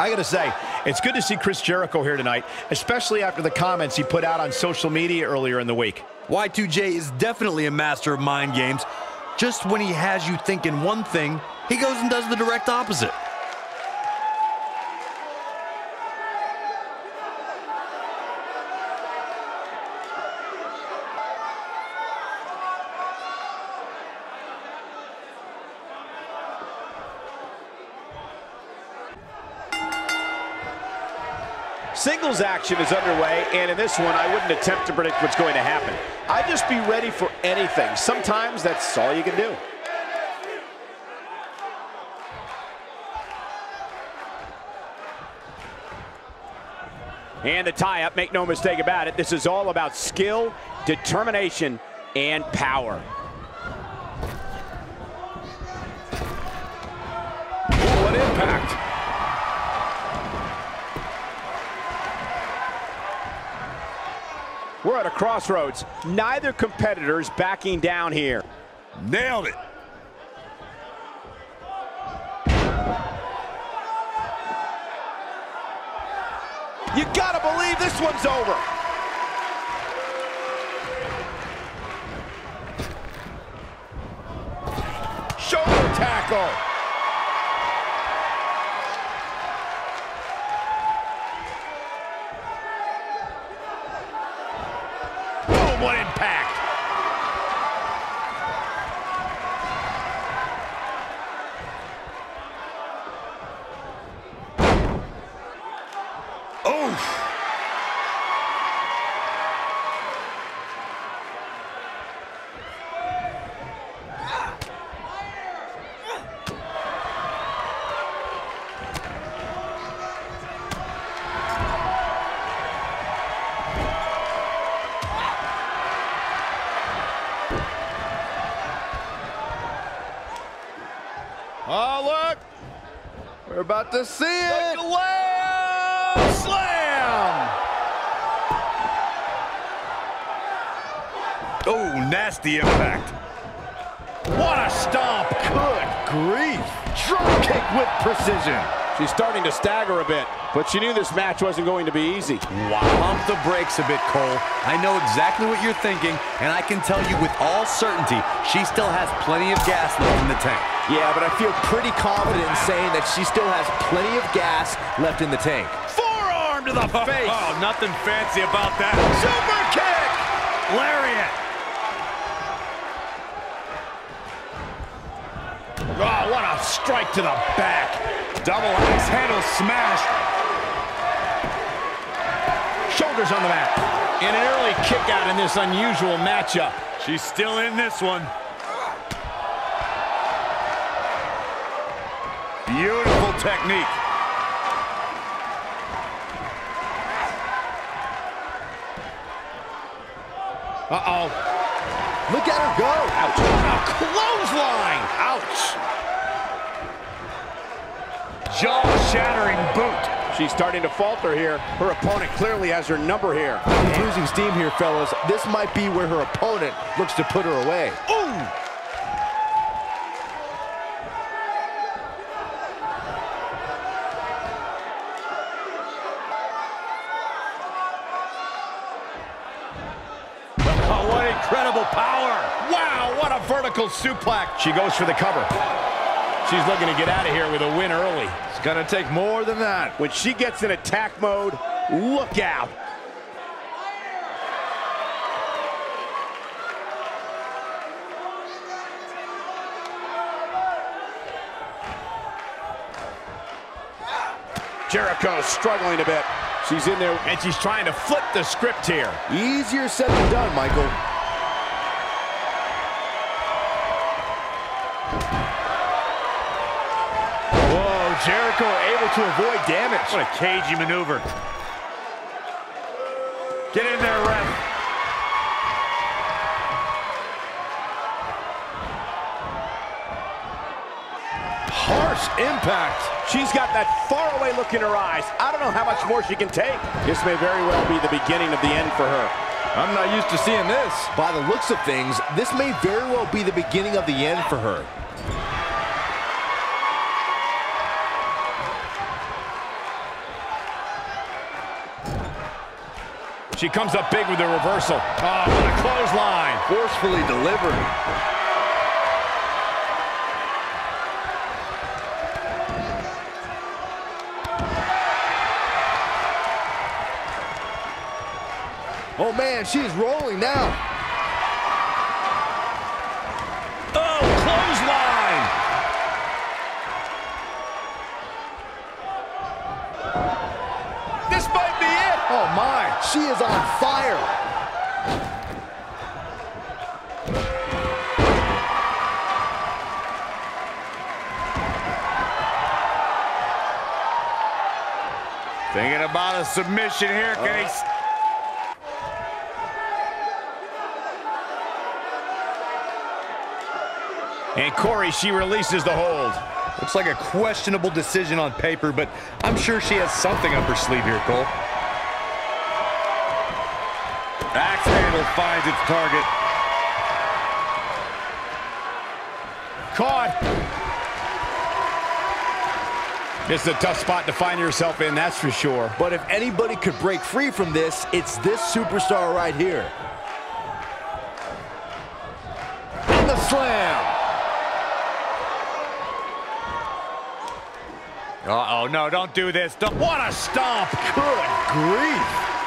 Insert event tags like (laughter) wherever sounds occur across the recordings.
I gotta say, it's good to see Chris Jericho here tonight, especially after the comments he put out on social media earlier in the week. Y2J is definitely a master of mind games. Just when he has you thinking one thing, he goes and does the direct opposite. Singles action is underway, and in this one, I wouldn't attempt to predict what's going to happen. I'd just be ready for anything. Sometimes that's all you can do. And the tie-up, make no mistake about it, this is all about skill, determination, and power. What impact! We're at a crossroads. Neither competitor is backing down here. Nailed it. You gotta believe this one's over. Shoulder tackle. About to see it! Slam! Slam! Oh, nasty impact. What a stomp! Good grief! Drop kick with precision. She's starting to stagger a bit, but she knew this match wasn't going to be easy. Wow. Pump the brakes a bit, Cole. I know exactly what you're thinking, and I can tell you with all certainty, she still has plenty of gas left in the tank. Yeah, but I feel pretty confident in saying that she still has plenty of gas left in the tank. Forearm to the (laughs) face! Oh, nothing fancy about that. Super kick! Lariat! Oh, what a strike to the back. Double axe handle smash. Shoulders on the mat. And an early kick out in this unusual matchup. She's still in this one. Beautiful technique. Uh-oh. Look at her go. Ouch. A clothesline. Ouch. Jaw-shattering boot. She's starting to falter here. Her opponent clearly has her number here. She's losing steam here, fellas. This might be where her opponent looks to put her away. Ooh! Oh, what incredible power. Wow, what a vertical suplex. She goes for the cover. She's looking to get out of here with a win early. It's gonna take more than that. When she gets in attack mode, look out. Jericho struggling a bit. She's in there, and she's trying to flip the script here. Easier said than done, Michael. To avoid damage. What a cagey maneuver. Get in there, ref. Harsh impact. She's got that faraway look in her eyes. I don't know how much more she can take. This may very well be the beginning of the end for her. I'm not used to seeing this. By the looks of things, this may very well be the beginning of the end for her. She comes up big with the reversal. Oh, what a clothesline. Forcefully delivered. Oh man, she's rolling now. Oh, clothesline. This might be it. Oh my, she is on fire. Thinking about a submission here. Can he... Uh. And Corey, she releases the hold. Looks like a questionable decision on paper, but I'm sure she has something up her sleeve here, Cole. Axe handle finds its target. Caught. This is a tough spot to find yourself in, that's for sure. But if anybody could break free from this, it's this superstar right here. And the slam. Uh-oh, no, don't do this. Don't... What a stomp. Good grief.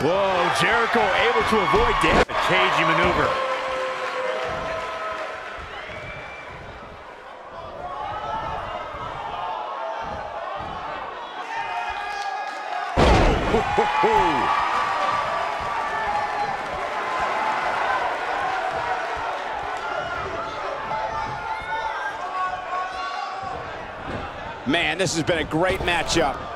Whoa, Jericho able to avoid damage. A cagey maneuver. Man, this has been a great matchup.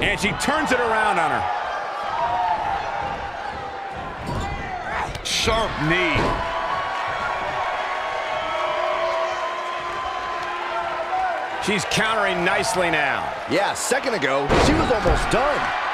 And she turns it around on her. Sharp knee. She's countering nicely now. Yeah, second ago, she was almost done.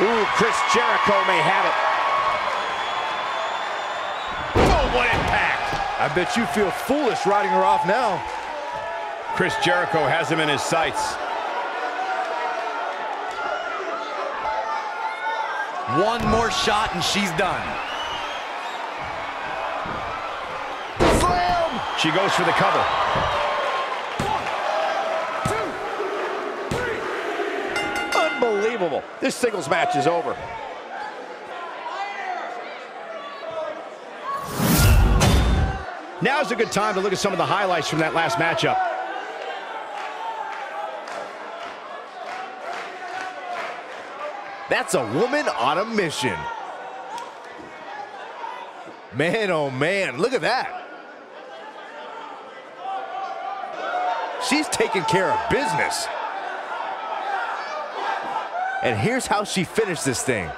Ooh, Chris Jericho may have it. Oh, what impact. I bet you feel foolish riding her off now. Chris Jericho has him in his sights. One more shot and she's done. Slam! She goes for the cover. Unbelievable. This singles match is over. Now's a good time to look at some of the highlights from that last matchup. That's a woman on a mission. Man, oh man, look at that. She's taking care of business. And here's how she finished this thing.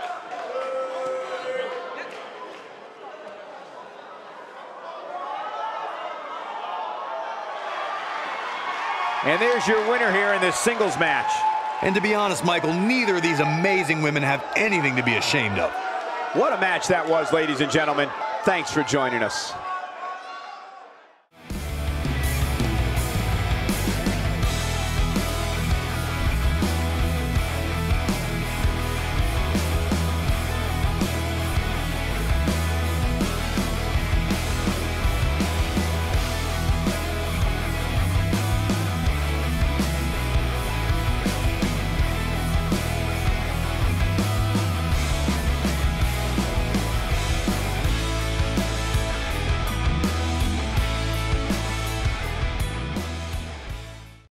And there's your winner here in this singles match. And to be honest, Michael, neither of these amazing women have anything to be ashamed of. What a match that was, ladies and gentlemen. Thanks for joining us.